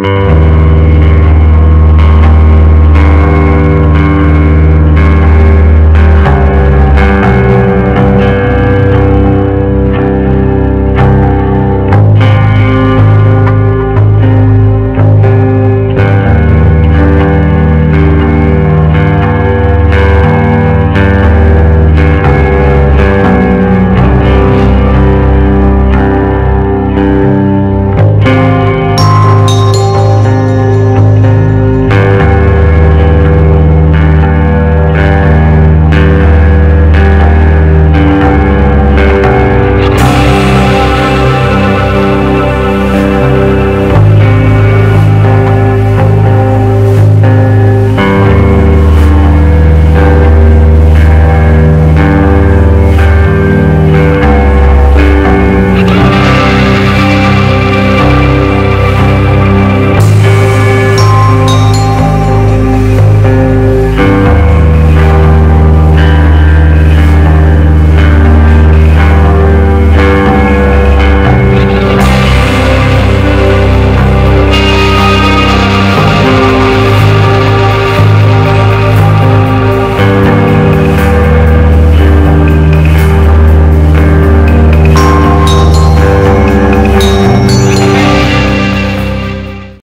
Música